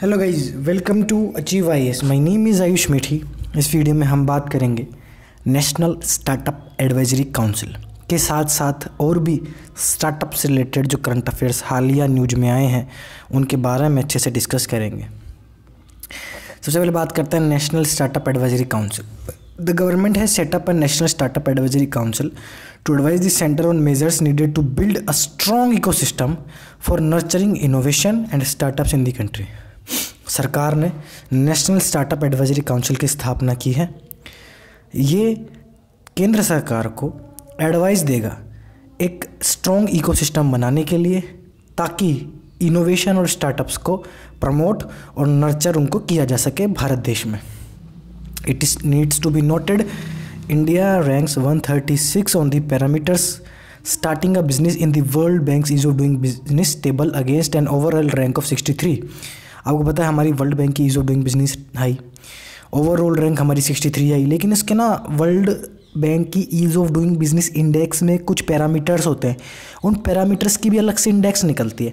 Hello guys welcome to achieve I S my name is Ayush Methi इस video में हम बात करेंगे नेशनल स्टार्टअप एडवाइजरी काउंसिल के साथ साथ और भी स्टार्टअप से रिलेटेड जो करंट अफेयर्स हालिया न्यूज़ में आए हैं, उनके बारे में अच्छे से डिस्कस करेंगे। सबसे पहले बात करते हैं national startup advisory council the government has set up a national startup advisory council to advise the centre on measures needed to build a strong ecosystem for nurturing innovation and startups in the country सरकार ने national startup advisory council की स्थापना की है। ये केंद्र सरकार को एडवाइस देगा एक स्ट्रॉन्ग इकोसिस्टम बनाने के लिए, ताकि इनोवेशन और स्टार्टअप्स को प्रमोट और नर्चर उनको किया जा सके भारत देश में। It is needs to be noted India ranks 136 on the parameters starting a business in World Bank ease of doing business table against an overall rank of 63 आपको पता है हमारी वर्ल्ड बैंक की ईज ऑफ़ डूइंग बिज़नेस हाई overall rank हमारी 63 आई लेकिन इसके ना वर्ल्ड बैंक की ease of doing business index में कुछ पैरामीटर्स होते हैं। उन पैरामीटर्स की भी अलग से इंडेक्स निकलती है।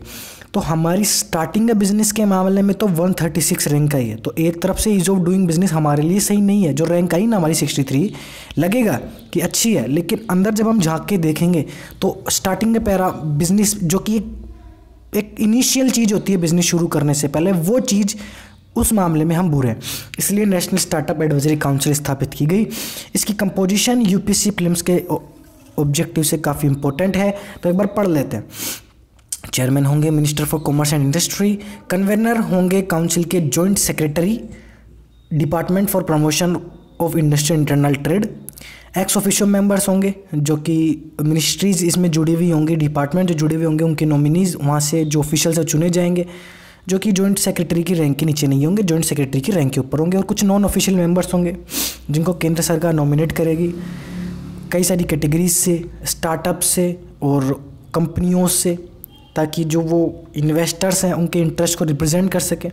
तो हमारी स्टार्टिंग बिज़नेस के मामले में तो 136 रैंक आई है। तो एक तरफ़ से ईज ऑफ़ डूइंग बिज़नेस हमारे लिए सही नहीं है। जो रैंक आई ना हमारी 63 लगेगा कि अच्छी है, लेकिन अंदर जब हम झाँक के देखेंगे तो स्टार्टिंग में पैरा बिज़नेस जो कि एक एक इनिशियल चीज़ होती है बिज़नेस शुरू करने से पहले, वो चीज़ उस मामले में हम बुरे हैं। इसलिए नेशनल स्टार्टअप एडवाइजरी काउंसिल स्थापित की गई। इसकी कंपोजिशन यूपीसी फिल्म्स के ऑब्जेक्टिव से काफ़ी इंपॉर्टेंट है। तो एक बार पढ़ लेते हैं। चेयरमैन होंगे minister for commerce and industry convener होंगे काउंसिल के joint secretary department for promotion of industry internal trade ex official members होंगे, जो कि मिनिस्ट्रीज इसमें जुड़ी हुई होंगी डिपार्टमेंट जो जुड़े हुए होंगे, उनके नॉमिनीज़ वहाँ से जो ऑफिशियल से चुने जाएँगे, जो कि जॉइंट सेक्रेटरी की रैंक के नीचे नहीं होंगे जॉइंट सेक्रेटरी की रैंक के ऊपर होंगे और कुछ नॉन ऑफिशियल मेंबर्स होंगे, जिनको केंद्र सरकार नॉमिनेट करेगी। कई सारी कैटेगरीज से स्टार्टअप से और कंपनियों से, ताकि जो वो इन्वेस्टर्स हैं, उनके इंटरेस्ट को रिप्रेजेंट कर सकें।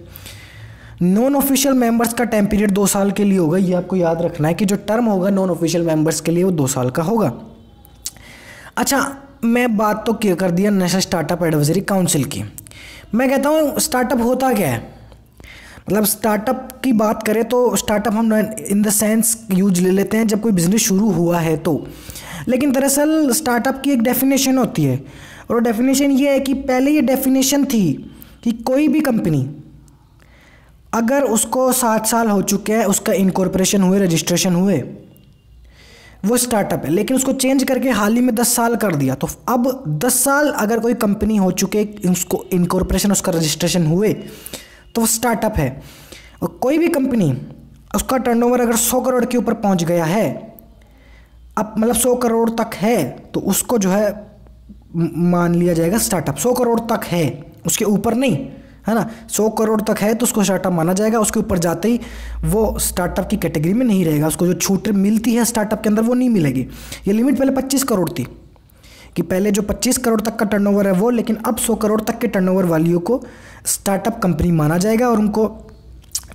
नॉन ऑफिशियल मेंबर्स का टाइम पीरियड दो साल के लिए होगा। ये आपको याद रखना है कि जो टर्म होगा नॉन ऑफिशियल मेंबर्स के लिए वो दो साल का होगा। अच्छा मैं बात तो क्या कर दिया नेशनल स्टार्टअप एडवाइजरी काउंसिल की। मैं कहता हूँ, स्टार्टअप होता क्या है? मतलब स्टार्टअप की बात करें तो स्टार्टअप हम इन द सेंस यूज़ ले लेते हैं, जब कोई बिज़नेस शुरू हुआ है तो। लेकिन दरअसल स्टार्टअप की एक डेफिनेशन होती है। और डेफिनेशन ये है कि पहले ये डेफिनेशन थी कि कोई भी कंपनी अगर उसको सात साल हो चुके हैं, उसका इनकॉर्पोरेशन हुए रजिस्ट्रेशन हुए, वो स्टार्टअप है। लेकिन उसको चेंज करके हाल ही में दस साल कर दिया। तो अब दस साल अगर कोई कंपनी हो चुके, उसको इनकॉर्पोरेशन उसका रजिस्ट्रेशन हुए तो वो स्टार्टअप है। और कोई भी कंपनी उसका टर्नओवर अगर सौ करोड़ के ऊपर पहुँच गया है, अब मतलब सौ करोड़ तक है तो उसको जो है मान लिया जाएगा स्टार्टअप सौ करोड़ तक है, उसके ऊपर नहीं। है ना? सौ करोड़ तक है तो उसको स्टार्टअप माना जाएगा, उसके ऊपर जाते ही वो स्टार्टअप की कैटेगरी में नहीं रहेगा। उसको जो छूट मिलती है स्टार्टअप के अंदर वो नहीं मिलेगी। ये लिमिट पहले पच्चीस करोड़ थी कि पहले जो 25 करोड़ तक का टर्नओवर है वो, लेकिन अब 100 करोड़ तक के टर्नओवर वालियों को स्टार्टअप कंपनी माना जाएगा और उनको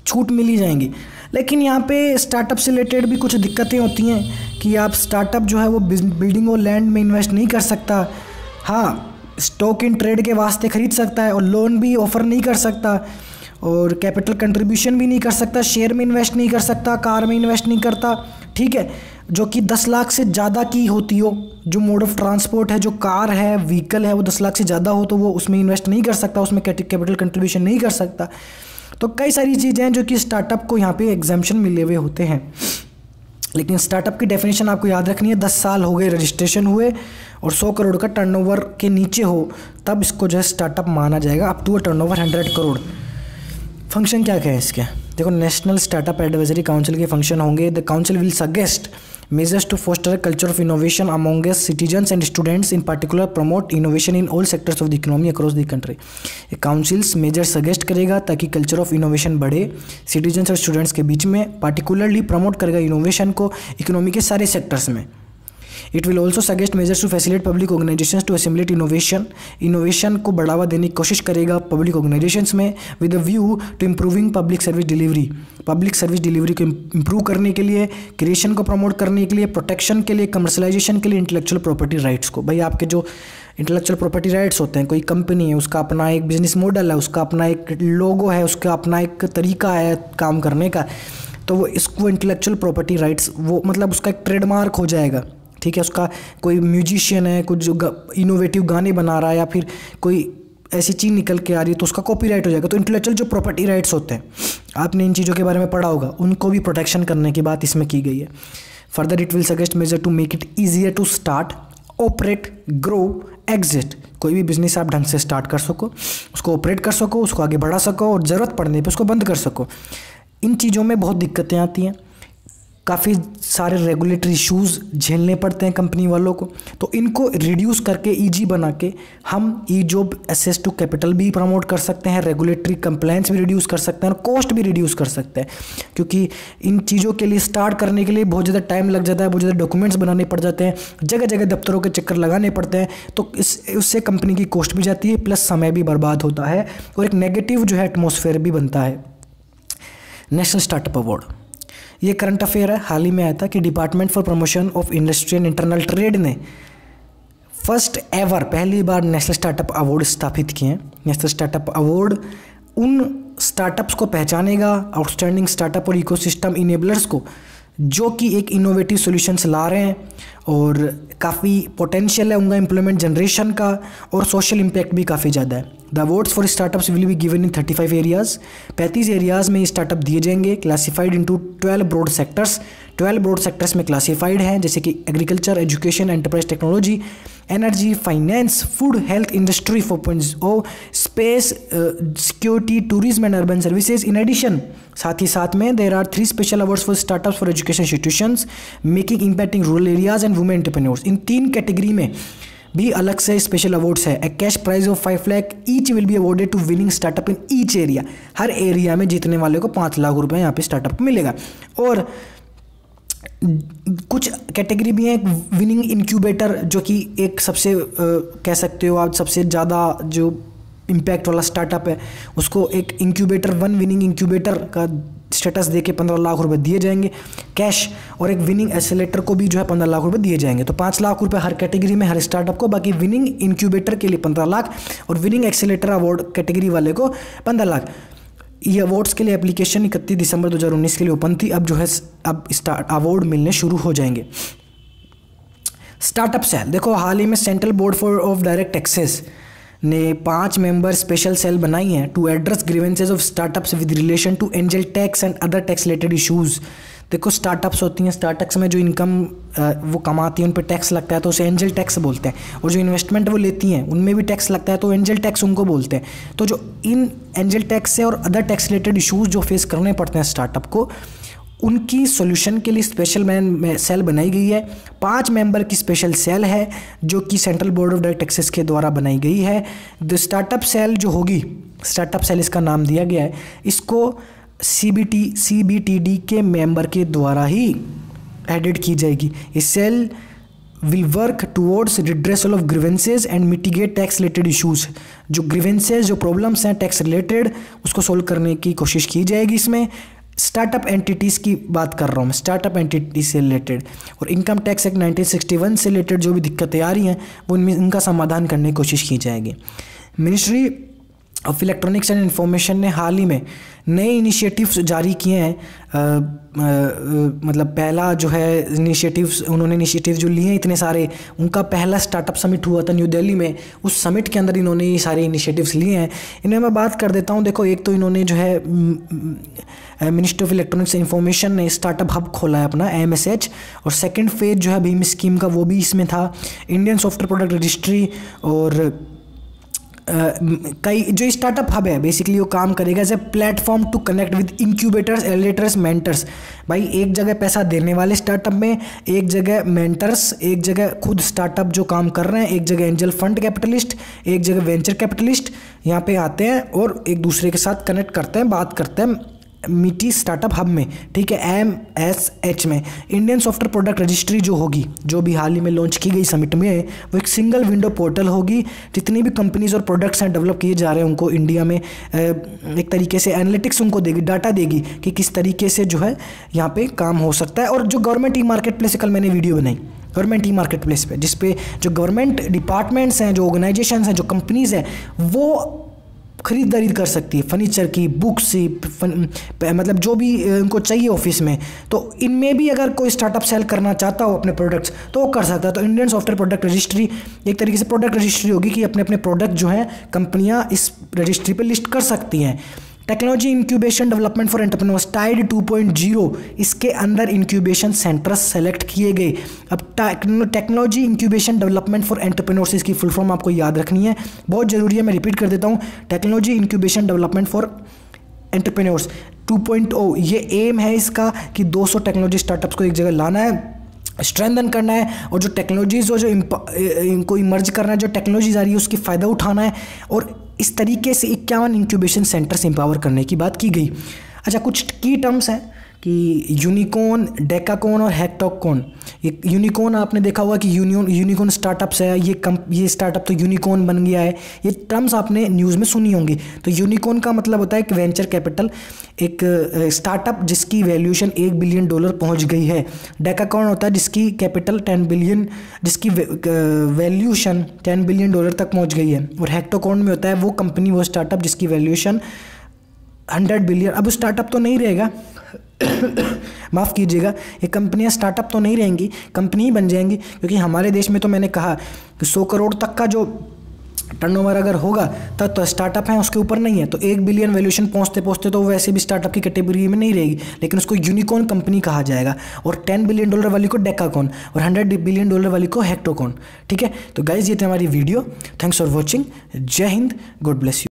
छूट मिली जाएँगी। लेकिन यहाँ पे स्टार्टअप से रिलेटेड भी कुछ दिक्कतें होती हैं कि आप स्टार्टअप जो है वो बिल्डिंग और लैंड में इन्वेस्ट नहीं कर सकता। हाँ स्टॉक इन ट्रेड के वास्ते ख़रीद सकता है और लोन भी ऑफ़र नहीं कर सकता और कैपिटल कंट्रीब्यूशन भी नहीं कर सकता शेयर में इन्वेस्ट नहीं कर सकता कार में इन्वेस्ट नहीं करता, ठीक है? जो कि दस लाख से ज़्यादा की होती हो, जो मोड ऑफ़ ट्रांसपोर्ट है, जो कार है व्हीकल है, वो दस लाख से ज़्यादा हो तो वो उसमें इन्वेस्ट नहीं कर सकता, उसमें कैपिटल कंट्रीब्यूशन नहीं कर सकता। तो कई सारी चीज़ें हैं जो कि स्टार्टअप को यहाँ पे एग्जामेशन मिले हुए होते हैं। लेकिन स्टार्टअप की डेफिनेशन आपको याद रखनी है, दस साल हो गए रजिस्ट्रेशन हुए और सौ करोड़ का टर्नओवर के नीचे हो, तब इसको जो है स्टार्टअप माना जाएगा up to a turnover hundred crore. Function क्या क्या है इसके? देखो नेशनल स्टार्टअप एडवाइजरी काउंसिल के फ़ंक्शन होंगे the council will suggest measures to foster a culture of innovation among us citizens and students in particular promote innovation in all sectors of the economy across the country councils measure suggest करेगा ताकि culture of innovation बढ़े citizens और students के बीच में particularly promote करेगा innovation को economy के सारे सेक्टर्स में it will also suggest measures to facilitate public organisation to assimilate innovation innovation को बढ़ावा देने की कोशिश करेगा पब्लिक ऑर्गेनाइजेशन में with a view to improving public service delivery public service delivery को इम्प्रूव करने के लिए क्रिएशन को प्रमोट करने के लिए प्रोटेक्शन के लिए कमर्शलाइजेशन के लिए इंटेलेक्चुअल प्रॉपर्टी राइट्स को। भाई, आपके जो इंटेलेक्चुअल प्रॉपर्टी राइट्स होते हैं, कोई कंपनी है, उसका अपना एक बिज़नेस मॉडल है, उसका अपना एक लोगो है, उसका अपना एक तरीका है काम करने का तो वो इसको इंटेलेक्चुअल प्रॉपर्टी राइट्स वो मतलब उसका एक ट्रेडमार्क हो जाएगा। ठीक है, उसका कोई म्यूजिशियन है, कुछ इनोवेटिव गाने बना रहा है या फिर कोई ऐसी चीज़ निकल के आ रही है तो उसका कॉपीराइट हो जाएगा। तो इंटेलेक्चुअल जो प्रॉपर्टी राइट्स होते हैं, आपने इन चीज़ों के बारे में पढ़ा होगा, उनको भी प्रोटेक्शन करने की बात इसमें की गई है। Further it will suggest measure to make it easier to start operate grow exit कोई भी बिज़नेस आप ढंग से स्टार्ट कर सको, उसको ऑपरेट कर सको, उसको आगे बढ़ा सको और ज़रूरत पड़ने पर उसको बंद कर सको। इन चीज़ों में बहुत दिक्कतें आती हैं। काफ़ी सारे रेगुलेटरी इश्यूज़ झेलने पड़ते हैं कंपनी वालों को। तो इनको रिड्यूस करके ईजी बना के हम ई जॉब एसेस टू कैपिटल भी प्रमोट कर सकते हैं रेगुलेटरी कंप्लेंट्स भी रिड्यूस कर सकते हैं और कॉस्ट भी रिड्यूस कर सकते हैं। क्योंकि इन चीज़ों के लिए स्टार्ट करने के लिए बहुत ज़्यादा टाइम लग जाता है, बहुत ज़्यादा डॉक्यूमेंट्स बनाने पड़ जाते हैं जगह जगह दफ्तरों के चक्कर लगाने पड़ते हैं तो इस, उससे कंपनी की कॉस्ट भी जाती है प्लस समय भी बर्बाद होता है और एक नेगेटिव जो है एटमोसफेयर भी बनता है। नेशनल स्टार्टअप अवार्ड ये करंट अफेयर है। हाल ही में आया था कि department for promotion of industry and internal trade ने फ़र्स्ट एवर पहली बार नेशनल स्टार्टअप अवार्ड स्थापित किए हैं। नेशनल स्टार्टअप अवार्ड उन स्टार्टअप्स को पहचानेगा आउटस्टैंडिंग स्टार्टअप और इकोसिस्टम इनेबलर्स को। जो कि एक इनोवेटिव सॉल्यूशंस ला रहे हैं और काफ़ी पोटेंशियल है उनका एम्प्लॉयमेंट जनरेशन का और सोशल इम्पैक्ट भी काफ़ी ज़्यादा है। The awards for startups will be given in thirty five areas पैंतीस एरियाज़ में स्टार्टअप दिए जाएँगे classified into twelve broad sectors twelve broad sectors में क्लासीफाइड हैं, जैसे कि agriculture education enterprise technology energy finance food health industry four point O space security tourism and urban services in addition साथ ही साथ में there are three special awards for startups for education institution making impacting rural areas and women entrepreneurs in तीन category में भी अलग से special awards है. A cash prize of five lakh each will be awarded to winning startup in each area her area में जीतने वाले को पाँच लाख रुपए यहाँ पे स्टार्टअप मिलेगा। और कुछ कैटेगरी भी है विनिंग इंक्यूबेटर जो कि एक सबसे आ, कह सकते हो आप सबसे ज़्यादा जो इम्पैक्ट वाला स्टार्टअप है उसको एक इंक्यूबेटर वन विनिंग इंक्यूबेटर का स्टेटस दे के पंद्रह लाख रुपए दिए जाएँगे। कैश और एक विनिंग एसेलेटर को भी जो है पंद्रह लाख रुपए दिए जाएँगे। तो पाँच लाख रुपए हर कैटेगरी में हर स्टार्टअप को बाकी विनिंग इंक्यूबेटर के लिए पंद्रह लाख और विनिंग एक्सेलेटर अवार्ड कैटेगरी वाले को पंद्रह लाख। ये अवार्ड्स के लिए एप्लीकेशन इकतीस दिसंबर 2019 के लिए ओपन थी। अब जो है, अब स्टार्ट अवार्ड मिलने शुरू हो जाएँगे। स्टार्टअप सेल देखो, हाल ही में central board for of direct taxes ने पाँच मेंबर स्पेशल सेल बनाई है to address grievances of startups with relation to angel tax and other tax related issues देखो स्टार्टअप्स होती हैं स्टार्टअप्स में जो इनकम वो कमाती है, उन पर टैक्स लगता है तो उसे एंजल टैक्स बोलते हैं। और जो इन्वेस्टमेंट वो लेती हैं, उनमें भी टैक्स लगता है तो एंजल टैक्स उनको बोलते हैं। तो जो इन एंजल टैक्स से और अदर टैक्स रिलेटेड इशूज़ जो फेस करने पड़ते हैं स्टार्टअप को, उनकी सॉल्यूशन के लिए स्पेशल मैन सेल बनाई गई है। पाँच मेंबर की स्पेशल सेल है, जो कि central board of direct taxes के द्वारा बनाई गई है। द स्टार्टअप सेल जो होगी स्टार्टअप सेल इसका नाम दिया गया है, इसको C B T C B T D के मेंबर के द्वारा ही एडिड की जाएगी। इस cell will work towards redressal of grievances and mitigate tax related issues जो ग्रीवेंसेज जो प्रॉब्लम्स हैं टैक्स रिलेटेड उसको सोल्व करने की कोशिश की जाएगी इसमें। स्टार्टअप एंटिटीज़ की बात कर रहा हूँ मैं स्टार्टअप एंटिटी से रिलेटेड और इनकम टैक्स एक्ट 1961 से रिलेटेड जो भी दिक्कतें आ रही हैं, वो इनमें, इनका समाधान करने की कोशिश की जाएगी। Ministry of electronics and information ने हाल ही में नए इनिशिएटिव्स जारी किए हैं। मतलब पहला जो है इनिशिएटिव्स उन्होंने इनिशिएटिव जो लिए हैं इतने सारे, उनका पहला स्टार्टअप समिट हुआ था न्यू दिल्ली में। उस समिट के अंदर इन्होंने ये सारे इनिशिएटिव्स लिए हैं। इन्हें मैं बात कर देता हूँ, देखो एक तो इन्होंने जो है मिनिस्ट्री ऑफ़ इलेक्ट्रॉनिक्स इन्फॉर्मेशन ने स्टार्टअप हब खोला है अपना एम और सेकेंड फ़ेज़ जो है भीम स्कीम का, वो भी इसमें था। इंडियन सॉफ्टवेयर प्रोडक्ट रजिस्ट्री और कई, जो स्टार्टअप हब है बेसिकली वो काम करेगा as a platform to connect with incubators एलिटर्स mentors भाई, एक जगह पैसा देने वाले स्टार्टअप में, एक जगह मेंटर्स एक जगह खुद स्टार्टअप जो काम कर रहे हैं, एक जगह एंजल फंड कैपिटलिस्ट एक जगह वेंचर कैपिटलिस्ट यहाँ पे आते हैं और एक दूसरे के साथ कनेक्ट करते हैं, बात करते हैं। मीटी स्टार्टअप हब में, ठीक है एम एस एच में इंडियन सॉफ्टवेयर प्रोडक्ट रजिस्ट्री जो होगी, जो भी हाल ही में लॉन्च की गई समिट में, वो एक सिंगल विंडो पोर्टल होगी, जितनी भी कंपनीज़ और प्रोडक्ट्स हैं डेवलप किए जा रहे हैं उनको इंडिया में एक तरीके से एनालिटिक्स उनको देगी डाटा देगी कि किस तरीके से जो है यहाँ पे काम हो सकता है। और जो गवर्नमेंट ई मार्केट प्लेस कल मैंने वीडियो बनाई गवर्नमेंट ई मार्केट प्लेस पर जिसपे जो गवर्नमेंट डिपार्टमेंट्स हैं, जो ऑर्गेनाइजेशन हैं, जो कंपनीज़ हैं, वो खरीदारी कर सकती है फर्नीचर की बुक्स मतलब जो भी उनको चाहिए ऑफ़िस में तो इनमें भी अगर कोई स्टार्टअप सेल करना चाहता हो अपने प्रोडक्ट्स तो वो कर सकता है। तो इंडियन सॉफ्टवेयर प्रोडक्ट रजिस्ट्री एक तरीके से प्रोडक्ट रजिस्ट्री होगी कि अपने अपने प्रोडक्ट जो हैं, कंपनियाँ इस रजिस्ट्री पर लिस्ट कर सकती हैं। Technology incubation development for entrepreneurs TIDE 2.0 इसके अंदर इंक्यूबेशन सेंटर्स सेलेक्ट किए गए। अब technology incubation development for entrepreneurs इसकी फुल फॉर्म आपको याद रखनी है। बहुत ज़रूरी है, मैं रिपीट कर देता हूँ। Technology incubation development for entrepreneurs 2.0 ये एम है इसका कि 200 टेक्नोलॉजी स्टार्टअप्स को एक जगह लाना है स्ट्रेंथन करना है, और जो टेक्नोलॉजीज़ और जो इनको इमर्ज करना है, जो टेक्नोलॉजीज़ आ रही है, उसकी फ़ायदा उठाना है। और इस तरीके से इक्यावन इंक्यूबेशन सेंटर्स एम्पावर करने की बात की गई। अच्छा कुछ की टर्म्स हैं। कि यूनिकॉन डेकाकॉन और हैक्टॉकॉन ये यूनिकॉन आपने देखा होगा कि यूनियन यूनिकॉन स्टार्टअप्स है, ये कम ये स्टार्टअप तो यूनिकॉन बन गया है। ये टर्म्स आपने न्यूज़ में सुनी होंगी। तो यूनिकॉन का मतलब होता है एक वेंचर कैपिटल एक स्टार्टअप जिसकी वैल्यूशन एक बिलियन डॉलर पहुँच गई है। डेकाकॉन होता है जिसकी कैपिटल टेन बिलियन जिसकी वैल्यूशन टेन बिलियन डॉलर तक पहुँच गई है। और हैक्टोकॉन में होता है वो कंपनी वो स्टार्टअप जिसकी वैल्यूशन हंड्रेड बिलियन, अब स्टार्टअप तो नहीं रहेगा। माफ़ कीजिएगा, ये कंपनियाँ स्टार्टअप तो नहीं रहेंगी, कंपनी ही बन जाएँगी, क्योंकि हमारे देश में तो मैंने कहा कि सौ करोड़ तक का जो टर्नओवर अगर होगा, तब तो स्टार्टअप है, उसके ऊपर नहीं है। तो एक बिलियन वैल्यूशन पहुँचते पहुँचते तो वैसे भी स्टार्टअप की कैटेगरी में नहीं रहेगी, लेकिन उसको यूनिकॉर्न कंपनी कहा जाएगा। और टेन बिलियन डॉलर वाली को डेकाकॉन और हंड्रेड बिलियन डॉलर वाली को हेक्टोकॉन ठीक है? तो गाइज़ ये थे हमारी वीडियो थैंक्स फॉर वॉचिंग जय हिंद गुड ब्लेस यू